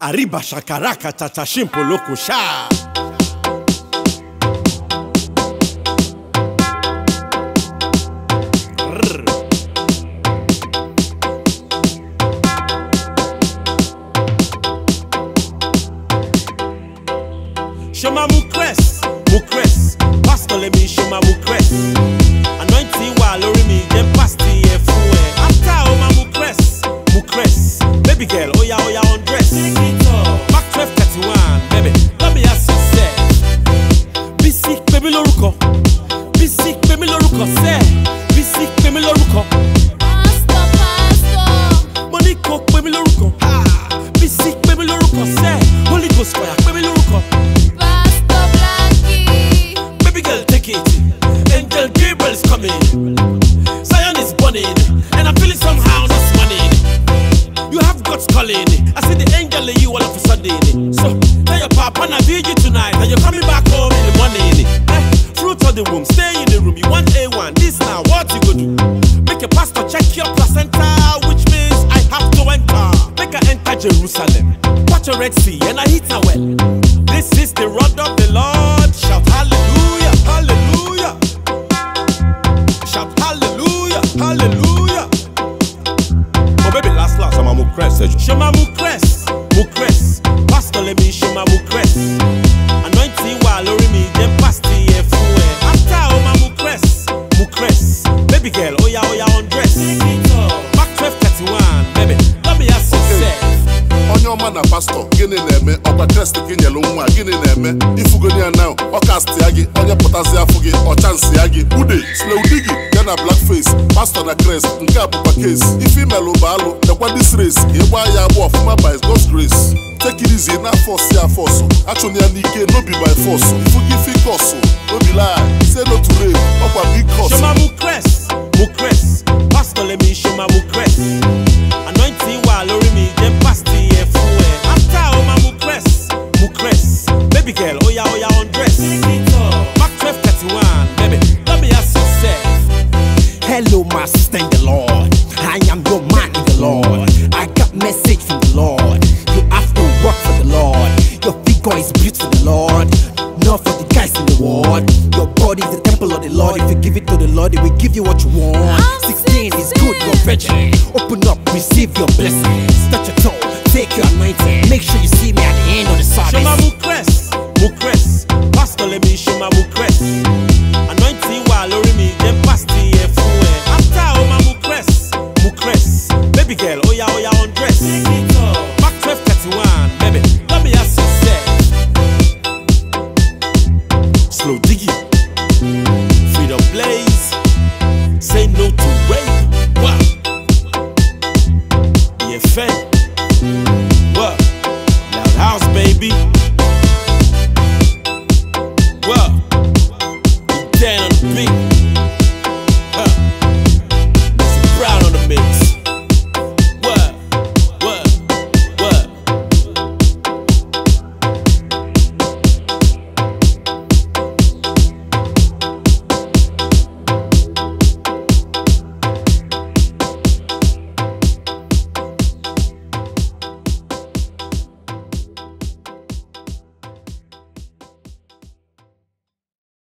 Arriba shakaraka tata shimpo loko sha. Rrr. Shema Mukres, Mukres, Pastor let me Shema Mukres. Anointing wà lórí mi jẹ́ pasti ẹ̀ fún ẹ. After Oma Mukres, Mukres, baby girl oya oya undress. Pè mí lórúkọ sẹ́, Bísí pè mí lórúkọ. Pastor, pastor, Mo ní kó pè mí lórúkọ. Bísí pè mí lórúkọ sẹ́, Holy Ghost fire pè mí lórúkọ. Blackie. Baby girl, take it. Angel Gabriel is coming. Zion is burning. And I'm feeling somehow this morning. You have God's calling. I see the angel in you all of a sudden. So tell your papa I need you tonight. And you're coming back home in the morning. Eh, fruit of the womb, stay Jerusalem. Watch a Red Sea, and I hit her well. This is the rod of the Lord. Shout hallelujah, hallelujah. Shout hallelujah, hallelujah. Oh baby, last last, I'm a Mukres. Shema Mukres, Mukres. Pastor let me Shema Mukres. Pastọ gịnị na-eme? Ọkwa krest gị nyere nwa gịnị na-eme? Ifugoni ya na ọkastịa gị onye pụtazi afọ gị ọchansịa gị. Ude sleudi gị ya na blackface pastọ na krest nke a bụkwa kes ife imelụ bụ alụ dekwa dis race ka ị gbaa ya agbụ ọfụma by God's grace. Easy na ya force. Achụna ya n'ike no be by force. Ifugi ife kọsụ no be lie. Say no to rape ọkwa big my sister in the Lord. I am your man in the Lord. I got message from the Lord. You have to work for the Lord. Your figure is for the Lord, not for the guys in the world. Your body is the temple of the Lord. If you give it to the Lord, He will give you what you want. I'm 16 is good, you're virgin. Open up, receive your blessing. Touch your toe, take your anointing. Make sure you see me you